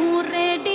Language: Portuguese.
ready.